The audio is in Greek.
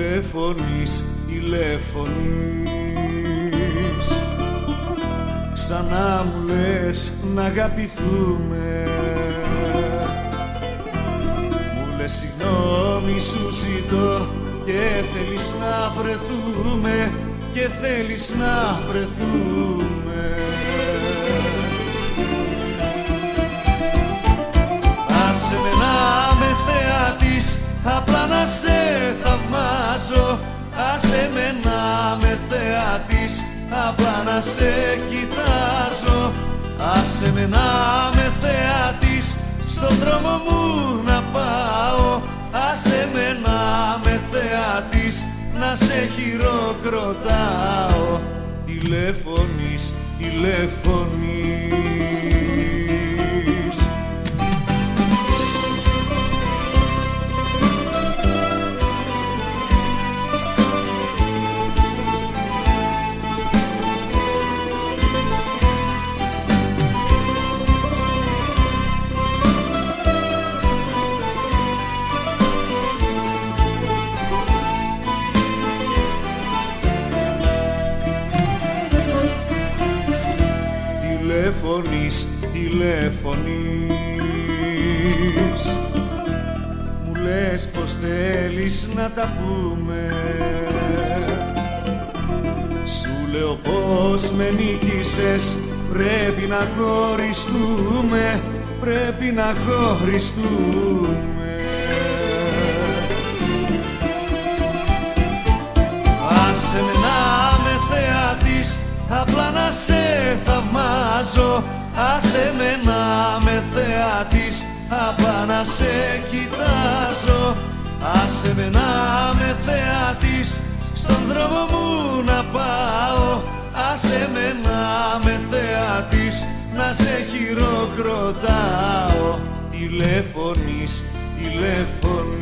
τηλεφωνείς, τηλεφωνείς. Ξανά μου λες να αγαπηθούμε. Μου λες συγγνώμη σου ζητώ και θέλεις να βρεθούμε και θέλεις να βρεθούμε θεάτης απλά να σε κοιτάζω. Άσε με να με θεάτης στον δρόμο μου να πάω. Άσε με να με θεάτης να σε χειροκροτάω. Τηλεφωνείς, τηλεφωνείς τηλεφωνείς, τηλεφωνείς. Μου λες πως θέλεις να τα πούμε. Σου λέω πως με νίκησες Πρέπει να χωριστούμε Πρέπει να χωριστούμε Απλά να σε θαυμάζω Άσε με να με θεάτης Απλά να σε κοιτάζω Άσε με να με θεάτης Στον δρόμο μου να πάω Άσε με να με θεάτης Να σε χειροκροτάω Τηλεφωνείς, τηλεφωνείς